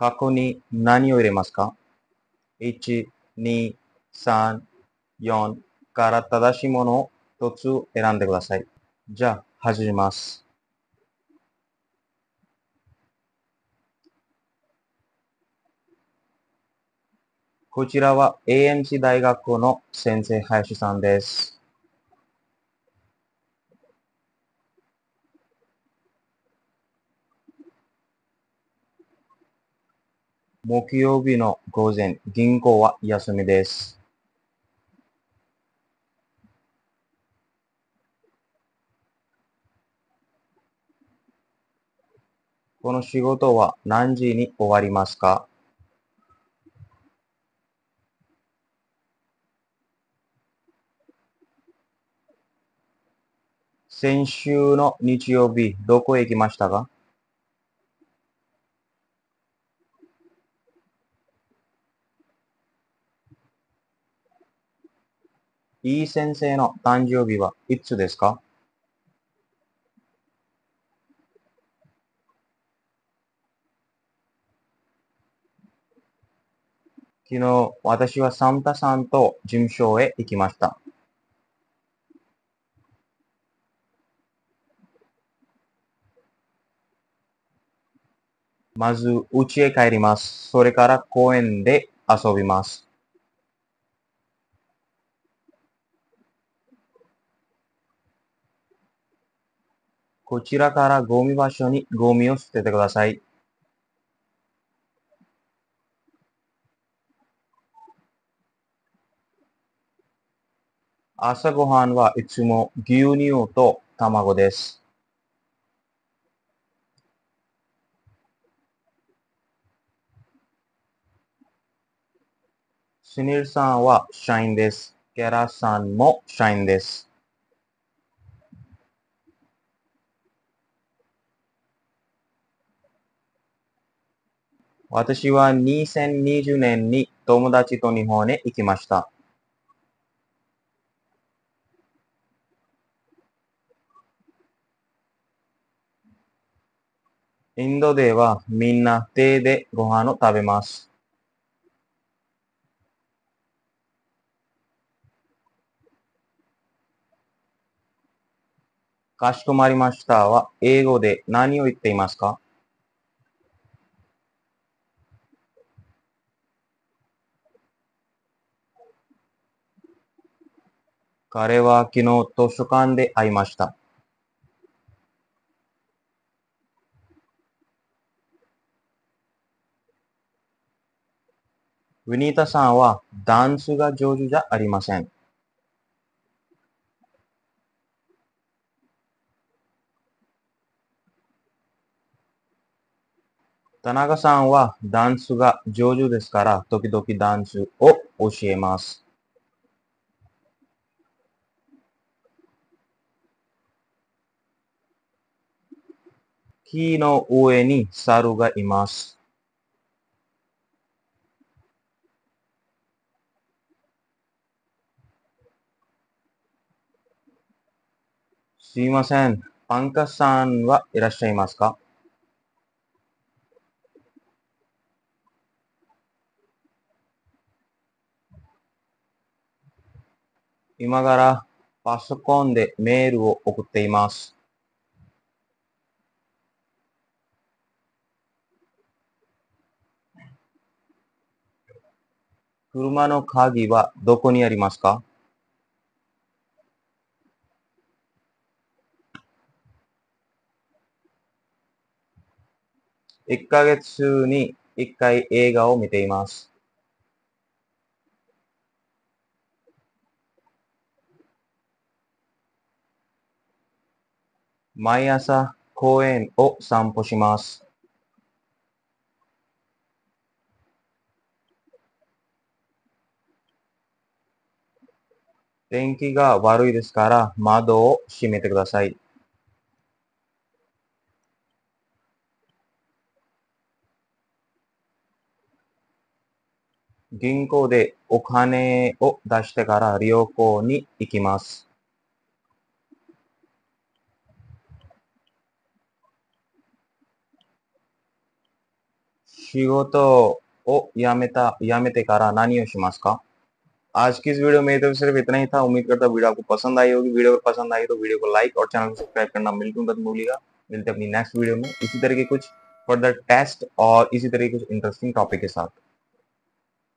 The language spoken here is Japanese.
過去に何を入れますか ?1、2、3、4から正しいものを一つ選んでください。じゃあ、始めます。こちらは ANC 大学の先生林さんです。木曜日の午前、銀行は休みです。この仕事は何時に終わりますか？先週の日曜日、どこへ行きましたか？いい先生の誕生日はいつですか？昨日、私はサンタさんと事務所へ行きました。まず、家へ帰ります。それから公園で遊びます。こちらからゴミ場所にゴミを捨ててください。朝ごはんはいつも牛乳と卵です。スニルさんは社員です。ケラさんも社員です。私は2020年に友達と日本へ行きました。インドではみんな手でご飯を食べます。かしこまりましたは英語で何を言っていますか？彼は昨日図書館で会いました。ウニータさんはダンスが上手じゃありません。田中さんはダンスが上手ですから、時々ダンスを教えます。木の上に猿がいます。すいません。パンカさんはいらっしゃいますか？今からパソコンでメールを送っています。車の鍵はどこにありますか？1ヶ月に1回映画を見ています。毎朝公園を散歩します。天気が悪いですから窓を閉めてください。銀行でお金を出してから旅行に行きます。仕事を辞めた、辞めてから何をしますか？आज की इस वीडियो में तो सिर्फ़ इतना ही था। उम्मीद करता हूँ वीडियो आपको पसंद आई होगी। वीडियो अगर पसंद आई तो वीडियो को लाइक और चैनल को सब्सक्राइब करना बिल्कुल मत भूलिएगा। मिलते अपनी नेक्स्ट वीडियो में। इसी तरह के कुछ फर्दर टेस्ट और इसी तरह के कुछ इंटरेस्टिंग टॉपिक के साथ।